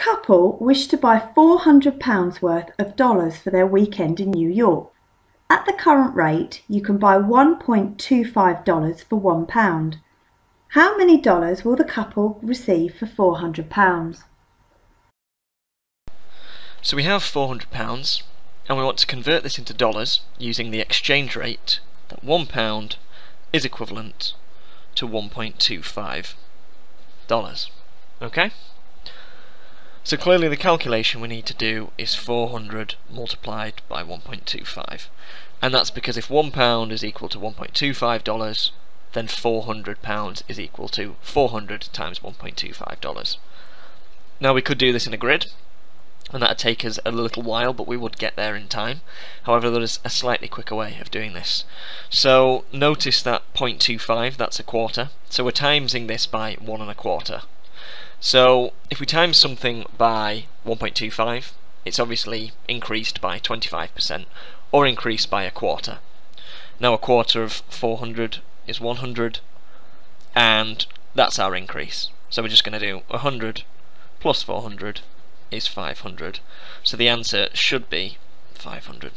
couple wish to buy £400 worth of dollars for their weekend in New York. At the current rate, you can buy $1.25 for £1. How many dollars will the couple receive for £400? So we have £400 and we want to convert this into dollars using the exchange rate that £1 is equivalent to 1.25 dollars. Okay? So clearly the calculation we need to do is 400 multiplied by 1.25. And that's because if £1 is equal to $1.25, then £400 is equal to 400 times $1.25. Now we could do this in a grid, and that'd take us a little while, but we would get there in time. However, there is a slightly quicker way of doing this. So notice that 0.25, that's a quarter, so we're timesing this by one and a quarter. So if we times something by 1.25, it's obviously increased by 25%, or increased by a quarter. Now a quarter of 400 is 100, and that's our increase. So we're just going to do 100 plus 400 is 500. So the answer should be $500.